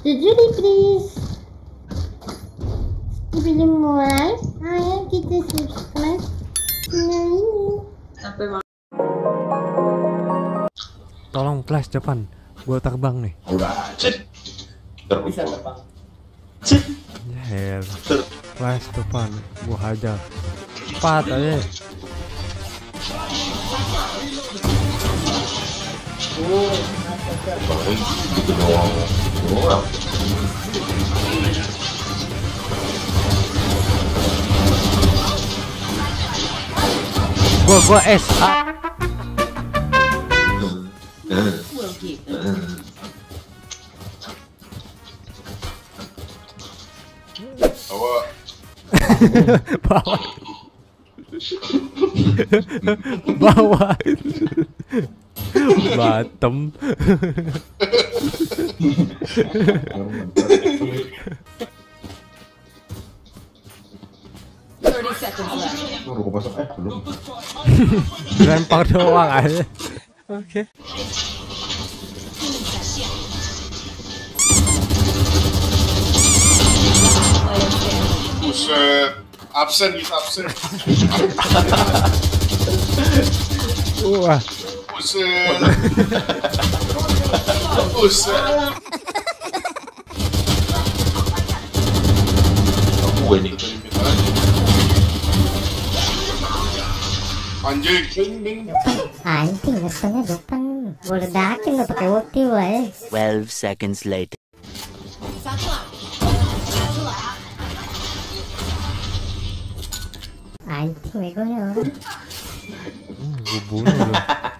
Jujuri please. Sebelum mulai, ayo kita subscribe channel ini. Tolong flash depan. Gua terbang nih. Udah, cek. Bisa terbang. Ya, flash depan. Gua hajar. Cepat aja. Baik, đúng rồi VVS Bawah Bawah Bottom Baru gua pasang eh belum. Lempar doang aja. Oke. Buset. Absen gitu absen. Wah. Buset. Buset. Gue nih. Anjing. Anjing, depan. Gue ledakin lo pakai ulti wae. 12 seconds later. Anjing, begonya orang. Gua bunuh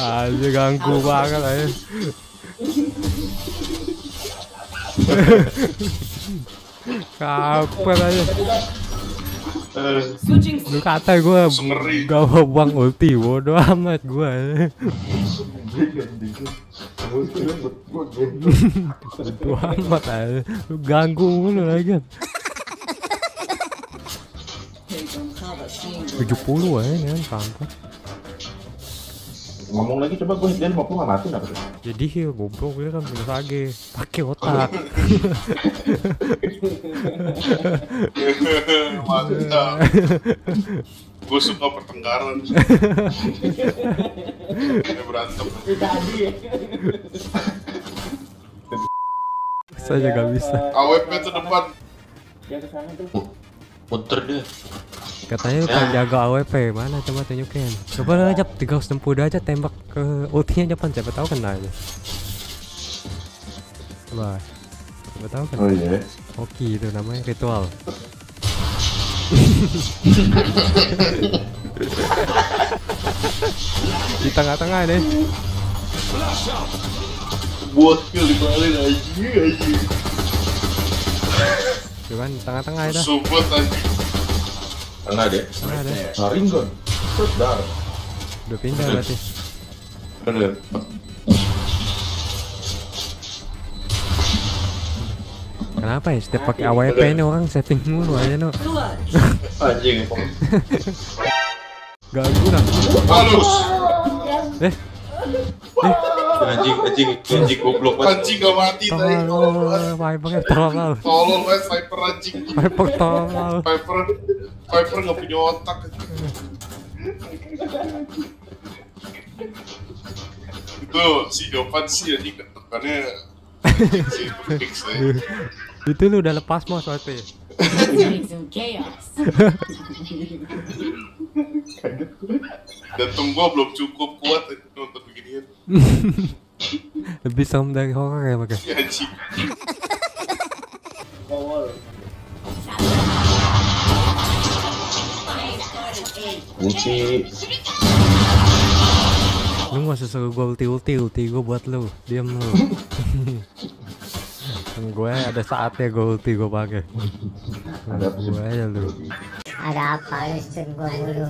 Aja ganggu banget aja. Kapan aja. Lu kata gue gak mau buang ulti bodo amat gue bodo amat aja lu ganggu mulu lagi. 70 aja kan kampret Ngomong lagi coba gue dia 50 nggak mati nggak tuh? jadi heal goblok dia kan minus lagi pakai otak Mantap. Gue suka pertengkaran. Ini berantem. Tadi ya. saya gak bisa AWP tuh depan. Dia ke sana tuh. Muter deh. katanya kan jaga AWP mana coba tunjukin? Coba aja 360 aja tembak ke ultinya depan siapa tahu kena aja. Coba. Siapa tahu kan Oh iya. Oke itu namanya ritual. Di tengah-tengah deh Buat kill dibalik aja aja. Cuman di tengah-tengah itu Support aja. Tengah deh. tengah deh Ringgon. Sedar. udah pindah berarti Bener. kenapa ya setiap pakai AWP ini orang setting mulu aja no Anjing. ganggu nah Halus. eh Anjing, anjing, anjing goblok banget. Anjing gak mati tadi. Viper tolol Tolol banget Viper anjing. Viper tolol Viper Viper gak punya otak. Itu si Jovan sih anjing ketekannya saya. itu lu udah lepas mau waktu ya Jantung gua belum cukup kuat nonton beginian. lebih serem dari horror ya pakai Ya. Power. Ulti. Lu gak usah suruh gue ulti ulti ulti gue buat lu Diam lu Kan gue ada saatnya gue ulti gue pakai. Ada apa sih? Gue aja lu. Ada apa? Listen gua dulu.